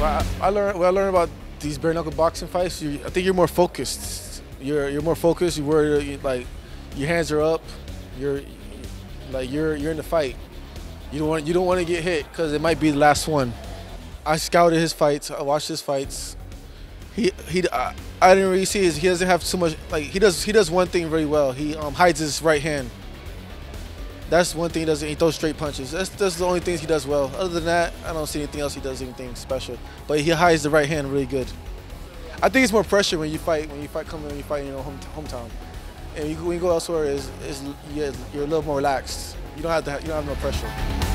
I learned what I learned about these bare knuckle boxing fights. You, I think you're more focused. You're you're more focused. You were like your hands are up. You're like you're you're in the fight. You don't want you don't want to get hit because it might be the last one. I scouted his fights. I watched his fights. He he. I, I didn't really see his. He doesn't have too much. Like he does. He does one thing very well. He um, hides his right hand. That's one thing he does. He throws straight punches. That's that's the only things he does well. Other than that, I don't see anything else he does anything special. But he hides the right hand really good. I think it's more pressure when you fight when you fight coming when you fight in your home, hometown. And when you go elsewhere, is is you're, you're a little more relaxed. You don't have to. Have, you don't have no pressure.